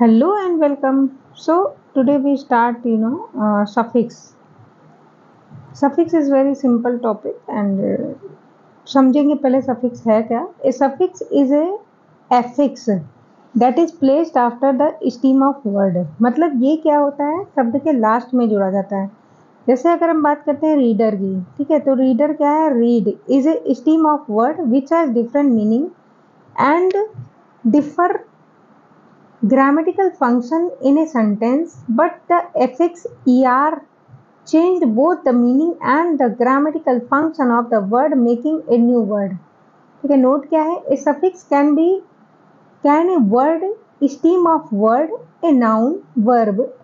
hello and welcome. So today you know uh, suffix. Suffix is very simple topic and uh, समझेंगे पहले suffix है क्या? A suffix is a affix that is placed after the stem of word मतलब ये क्या होता है? शब्द के लास्ट में जोड़ा जाता है। जैसे अगर हम बात करते हैं रीडर की ठीक है? तो रीडर क्या है? Read is a stem of word which has different meaning and differ grammatical function in a sentence but the affix er changed both the meaning and the grammatical function of the word making a new word ठीक है note क्या है a suffix can be can a word stem of word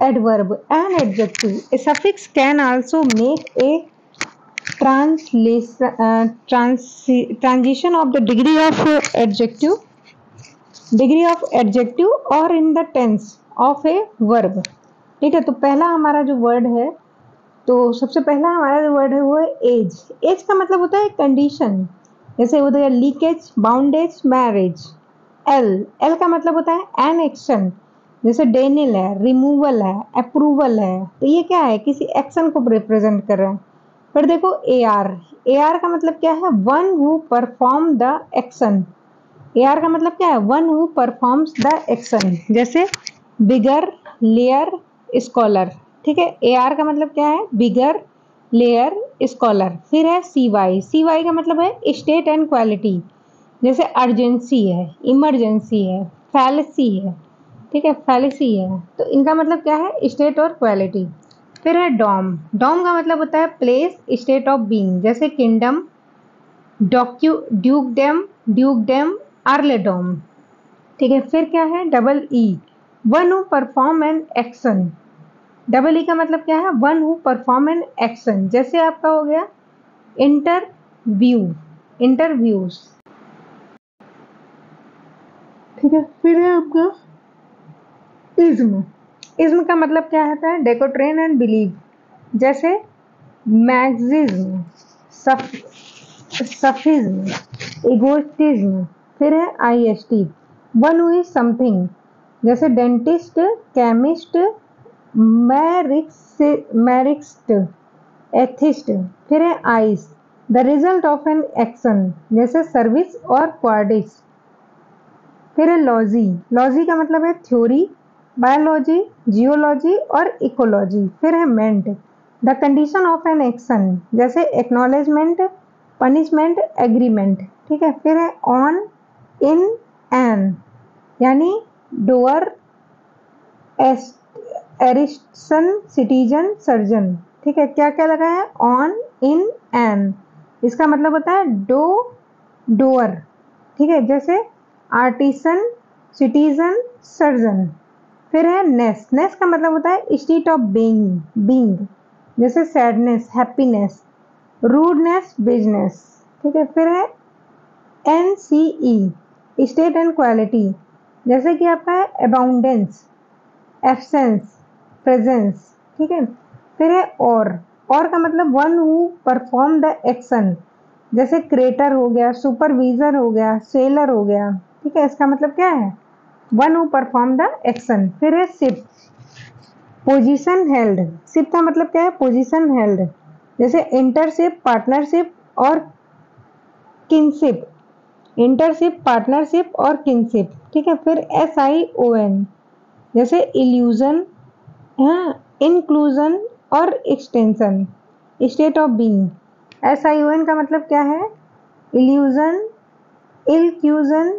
adverb and adjective a suffix can also make a translation uh, trans transition of the degree of uh, adjective degree of adjective और in the tense of a verb. ठीक है तो पहला हमारा जो word है तो सबसे पहला हमारा जो वर्ड है वो है एज एज का मतलब होता है कंडीशन जैसे होता है leakage bondage marriage L L का मतलब होता है एन एक्शन जैसे डेनिल है रिमूवल है अप्रूवल है। तो ये क्या है? किसी एक्शन को रिप्रेजेंट कर रहा है। फिर देखो ए आर ए आर का मतलब क्या है? One who perform the action A R का मतलब क्या है? One who performs the action जैसे बिगर लेयर स्कॉलर ठीक है? ए आर का मतलब क्या है? बिगर लेयर स्कॉलर फिर है सी वाई सी वाई का मतलब है स्टेट एंड क्वालिटी जैसे अर्जेंसी है इमरजेंसी है फैलसी है. ठीक है? फैलसी है. तो इनका मतलब क्या है? स्टेट और क्वालिटी फिर है डॉम. डॉम का मतलब होता है प्लेस स्टेट ऑफ़ बीइंग जैसे किंगडम डॉक्यू dukedom dukedom earldom ठीक है फिर क्या है? Double E one who perform an action double E का मतलब क्या है? One who perform an action जैसे आपका हो गया इंटरव्यू इंटरव्यूज़ ठीक है फिर है आपका इज्म. इज्म का मतलब क्या होता है? डेकोट्रेन एंड बिलीव जैसे मैगजिज्म सफिज्म इगोस्टिज्म फिर है I S T one who is something जैसे डेंटिस्ट केमिस्ट मैरिक्स्ट एथिस्ट फिर है ice the result of an action जैसे सर्विस और क्वाडिस फिर है लॉजी लॉजी का मतलब है थ्योरी बायोलॉजी जियोलॉजी और इकोलॉजी फिर है ment the condition of an action जैसे एक्नॉलेजमेंट पनिशमेंट एग्रीमेंट ठीक है? फिर है ऑन इन एन यानी डोअर एरिस्टन, सिटीजन, सर्जन। ठीक है क्या क्या लगा है? ऑन, इन एन इसका मतलब होता है डो, डोअर। ठीक है, जैसे आर्टिसन, सिटीजन, सर्जन। फिर है नेस। नेस का मतलब होता है स्टेट ऑफ़ बींग बीइंग। जैसे सैडनेस, हैप्पीनेस, रूडनेस, बिज़नेस। ठीक है, फिर है N C E. State and quality, जैसे कि आपका है अबाउंडेंस एब्सेंस प्रेजेंस ठीक है? फिर है और और का मतलब one who perform the action जैसे क्रेटर हो गया सुपरविजर हो गया सेलर हो गया, ठीक है? इसका मतलब क्या है? One who perform the action फिर है सिप पोजीशन हेल्ड सिप का मतलब क्या है? पोजीशन हेल्ड जैसे इंटरशिप पार्टनरशिप और किनशिप इंटरशिप पार्टनरशिप और किनशिप ठीक है? फिर एस आई ओ एन जैसे इल्यूजन हाँ इंक्लूजन और extension state of being S I O N का मतलब क्या है? इल्यूजन इल्क्यूजन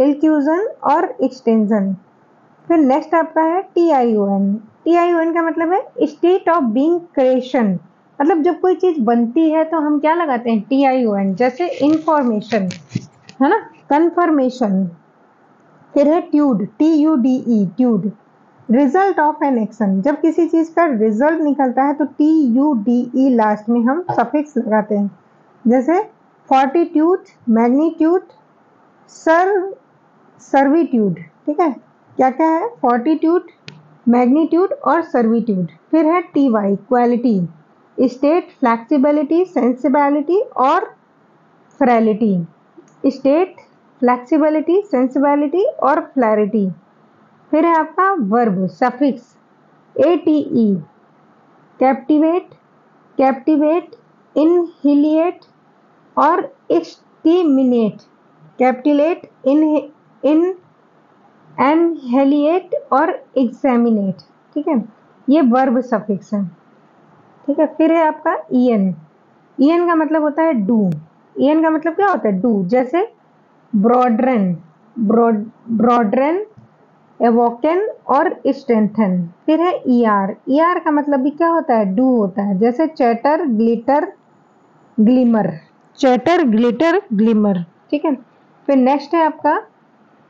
इल्क्यूजन और एक्सटेंशन फिर नेक्स्ट आपका है T I O N T I O N का मतलब है स्टेट ऑफ़ बीइंग क्रिएशन मतलब जब कोई चीज़ बनती है तो हम क्या लगाते हैं? टी आई ओ एन जैसे इंफॉर्मेशन है ना? कन्फर्मेशन फिर है tude T U D E tude result of an action जब किसी चीज़ का रिज़ल्ट निकलता है तो T U D E last में हम सफिक्स लगाते हैं। जैसे फॉर्टीट्यूड मैग्नीट्यूड सर सर्विट्यूड ठीक है? क्या क्या है? फॉर्टीट्यूड मैग्नीट्यूड और सर्विट्यूड फिर है T Y quality state flexibility sensibility और फ्रेलिटी स्टेट फ्लैक्सीबिलिटी सेंसिबिलिटी और फ्लैरिटी फिर है आपका verb suffix A T E captivate captivate annihilate और एक्सटीमिनेट कैप्टिलेट इन इन एनहेलिएट और एग्जामिनेट ठीक है? ये वर्ब सफिक्स है. ठीक है? फिर है आपका ई एन ई एन का मतलब होता है डू ईएन का मतलब क्या होता है? डू जैसे ब्रॉडरन ब्रॉड ब्रॉडरन एवोकन और स्ट्रेंथन फिर है ई आर ई आर का मतलब भी क्या होता है? डू होता है। जैसे chatter glitter glimmer chatter glitter glimmer ठीक है? फिर नेक्स्ट है आपका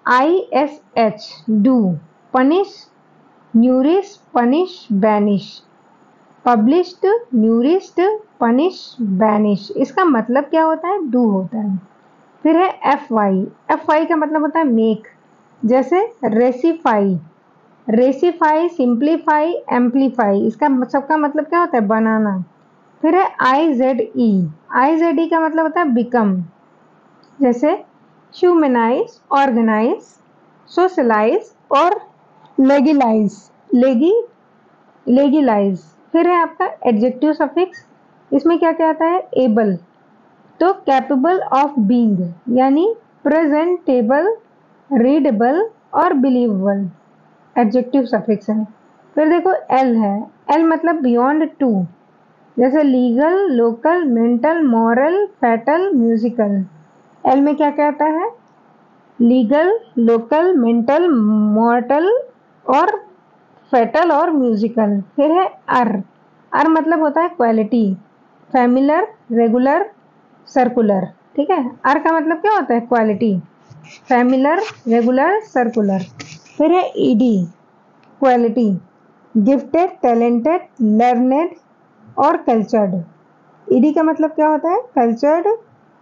I S H to punish nourish punish banish published nourished punish banish इसका मतलब क्या होता है? डू होता है। फिर है एफ़ वाई एफ़ वाई का मतलब होता है मेक जैसे रेसिफाई रेसिफाई सिंप्लीफाई एम्पलीफाई इसका सबका मतलब क्या होता है? बनाना। फिर है I Z E I Z E का मतलब होता है बिकम जैसे ह्यूमनाइज ऑर्गेनाइज सोशलाइज और लेगिलाइज लेगी लेगिलाइज फिर है आपका एडजेक्टिव सफिक्स इसमें क्या क्या आता है? एबल तो कैपेबल ऑफ़ बीइंग यानी प्रेजेंटेबल रीडेबल और बिलीवेबल एडजेक्टिव सफिक्स है। फिर देखो एल है। एल मतलब बियॉन्ड टू जैसे legal local mental moral fatal musical L में क्या क्या आता है? लीगल लोकल मेंटल मॉर्टल और फैटल और म्यूजिकल, फिर है अर। अर मतलब होता है क्वालिटी, फैमिलर, रेगुलर, सर्कुलर, ठीक है? अर का मतलब क्या होता है? Quality, familiar, regular, circular. फिर है ED, quality, gifted, talented, learned और कल्चर्ड। ईडी का मतलब क्या होता है? Cultured,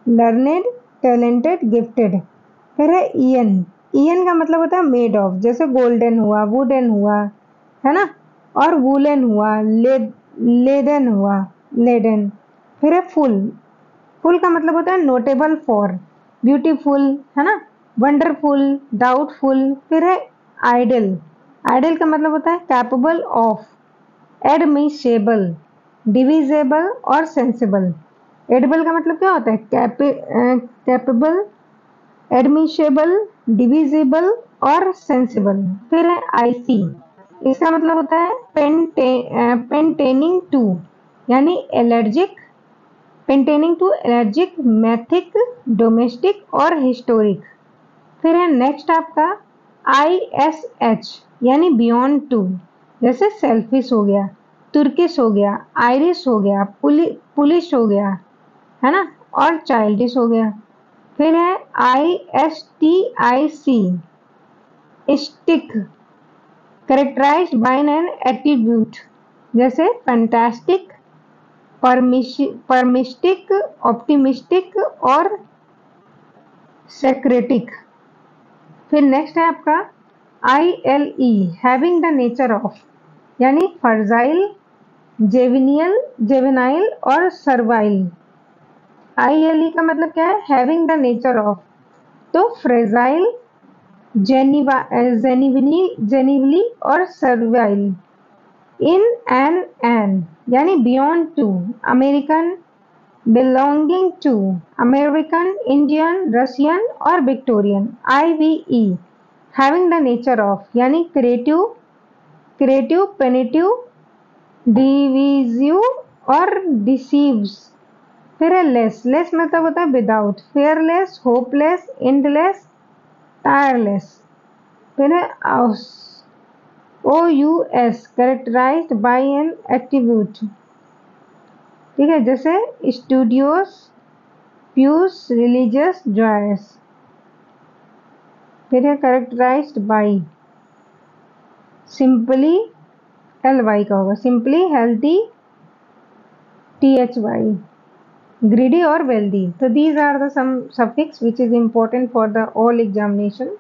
learned, talented, gifted. फिर है ईएन ईएन का मतलब होता है मेड ऑफ़, जैसे गोल्डन हुआ, वुडन हुआ है ना? और वुलन हुआ ले लेडन हुआ लेडन फिर है फुल। फुल का मतलब होता है नोटेबल फॉर ब्यूटीफुल है ना? वंडरफुल डाउटफुल फिर है आइडल आइडल का मतलब होता है कैपेबल ऑफ़ एडमिशेबल डिविजेबल और सेंसिबल एडबल का मतलब क्या होता है? कैपेबल एडमिशेबल डिविजिबल और सेंसिबल फिर है आईसी इसका मतलब होता है पेंटे, पेंटेनिंग टू यानी allergic pertaining to allergic mythic domestic और हिस्टोरिक फिर है नेक्स्ट आपका आई एस एच यानी बियॉन्ड टू जैसे सेल्फिश हो गया तुर्किश हो गया आयरिश हो गया पुलि पुलिस हो गया है ना और चाइल्डिश हो गया। फिर है I S T I C stic characterize by an attribute जैसे फैंटास्टिक परमिस्टिक ऑप्टिमिस्टिक और सेक्रेटिक फिर नेक्स्ट है आपका I L E having the nature of यानी फर्जाइल जेविनियल जेविनाइल और सर्वाइल आई एल ई का मतलब क्या है? हैविंग द नेचर ऑफ़ तो फ्रेजाइल जेनिवनी जेनिवली और सर्वाइल। इन एन एन, यानी beyond to, American belonging to, American, Indian, Russian और Victorian I V E having the nature of, यानी क्रिएटिव क्रिएटिव पेनेटिव डिविजिव और डिसीव फिर लेस लेस मतलब होता है without fearless hopeless endless O U S characterize by an एक्टिव्यूट ठीक है, जैसे स्टूडियोस प्यूस रिलीजियस जॉयस फिर है characterized by simply L Y का होगा. Simply healthy T H Y greedy or wealthy. So these are the some suffix which is important for the all examination.